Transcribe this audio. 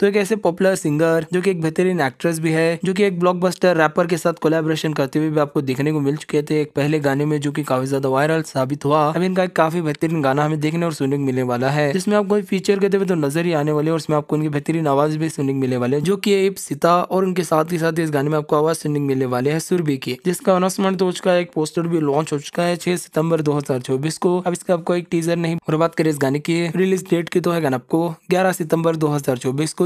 तो एक ऐसे पॉपुलर सिंगर जो कि एक बेहतरीन एक्ट्रेस भी है, जो कि एक ब्लॉकबस्टर रैपर के साथ कोलेबोरेशन करते हुए भी आपको देखने को मिल चुके थे। एक पहले गाने में जो कि काफ़ी ज़्यादा वायरल साबित हुआ, अब इनका एक काफ़ी बेहतरीन गाना हमें देखने और सुनने को मिलने वाला है, जिसमें आपको फीचर करते हुए तो नज़र ही आने वाले और उसमें आपको उनकी बेहतरीन आवाज़ भी सुनने को मिलने वाले जो की सीता और उनके साथ ही साथ इस गाने में आपको आवाज़ सुनने को मिलने वाले है सुरभि की, जिसका अनाउंसमेंट हो चुका है एक पोस्टर भी लॉन्च हो चुका है छह सितंबर दो को। अब इसका आपको एक टीजर नहीं, और बात करें इस गाने की रिलीज़ डेट की तो है गाना आपको ग्यारह सितंबर दो को।